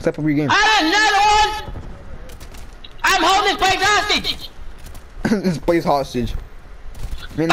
Step up your. I another one! I'm holding this place hostage. this place hostage. Man.